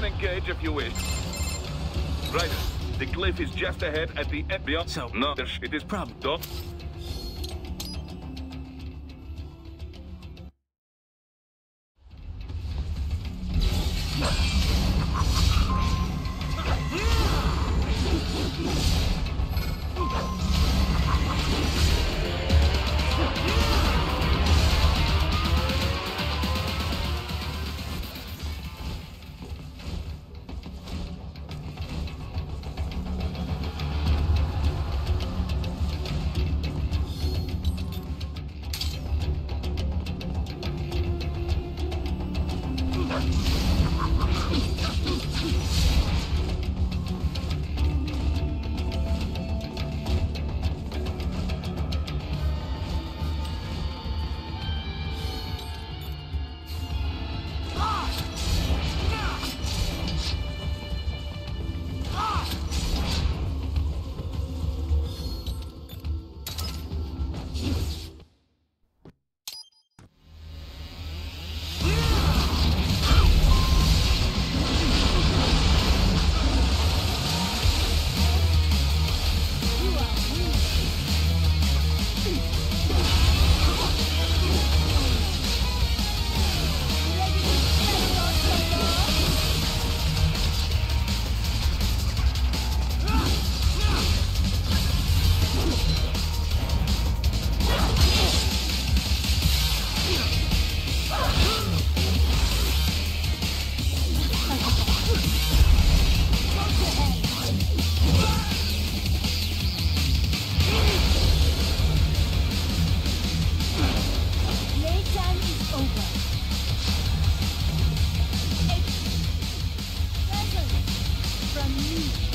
can engage if you wish. Right. The cliff is just ahead at the end. So- no, it is Problem. Don't. It's